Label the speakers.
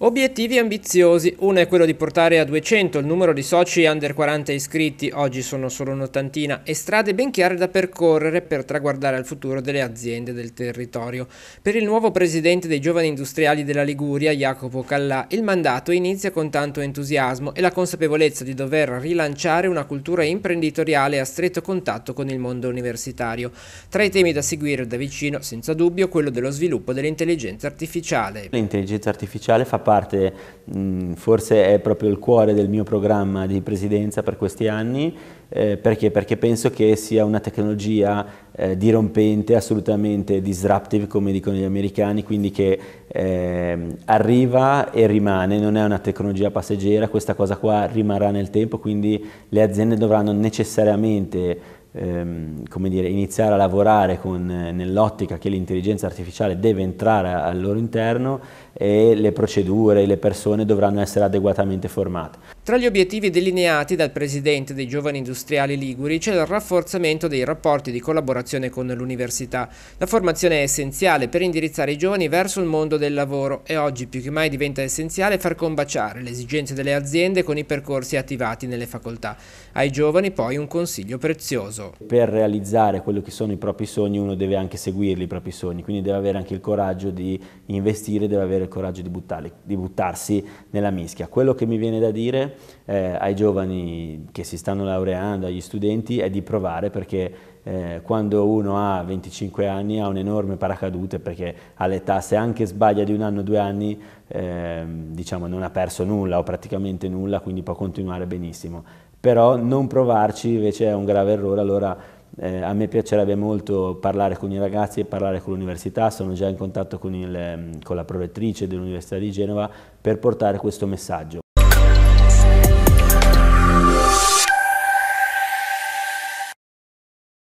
Speaker 1: Obiettivi ambiziosi, uno è quello di portare a 200 il numero di soci under 40 iscritti, oggi sono solo un'ottantina, e strade ben chiare da percorrere per traguardare al futuro delle aziende del territorio. Per il nuovo presidente dei giovani industriali della Liguria, Jacopo Callà, il mandato inizia con tanto entusiasmo e la consapevolezza di dover rilanciare una cultura imprenditoriale a stretto contatto con il mondo universitario. Tra i temi da seguire da vicino, senza dubbio, quello dello sviluppo dell'intelligenza artificiale.
Speaker 2: L'intelligenza artificiale fa parte, mh, forse è proprio il cuore del mio programma di presidenza per questi anni, eh, perché? perché? penso che sia una tecnologia eh, dirompente, assolutamente disruptive come dicono gli americani, quindi che eh, arriva e rimane, non è una tecnologia passeggera, questa cosa qua rimarrà nel tempo, quindi le aziende dovranno necessariamente ehm, come dire, iniziare a lavorare nell'ottica che l'intelligenza artificiale deve entrare al loro interno e le procedure, le persone dovranno essere adeguatamente formate.
Speaker 1: Tra gli obiettivi delineati dal Presidente dei Giovani Industriali Liguri c'è il rafforzamento dei rapporti di collaborazione con l'università. La formazione è essenziale per indirizzare i giovani verso il mondo del lavoro e oggi più che mai diventa essenziale far combaciare le esigenze delle aziende con i percorsi attivati nelle facoltà. Ai giovani poi un consiglio prezioso.
Speaker 2: Per realizzare quello che sono i propri sogni uno deve anche seguirli i propri sogni, quindi deve avere anche il coraggio di investire, deve avere il coraggio di, buttarli, di buttarsi nella mischia. Quello che mi viene da dire eh, ai giovani che si stanno laureando, agli studenti, è di provare perché eh, quando uno ha 25 anni ha un'enorme paracadute perché all'età se anche sbaglia di un anno o due anni eh, diciamo non ha perso nulla o praticamente nulla quindi può continuare benissimo però non provarci invece è un grave errore allora eh, a me piacerebbe molto parlare con i ragazzi e parlare con l'università, sono già in contatto con, il, con la prorettrice dell'Università di Genova per portare questo messaggio.